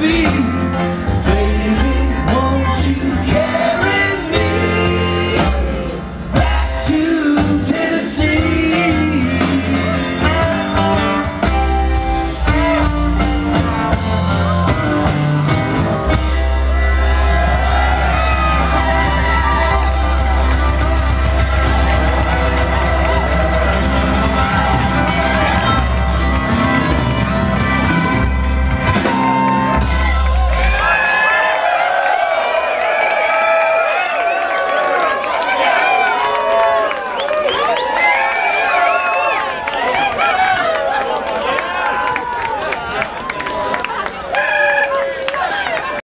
be.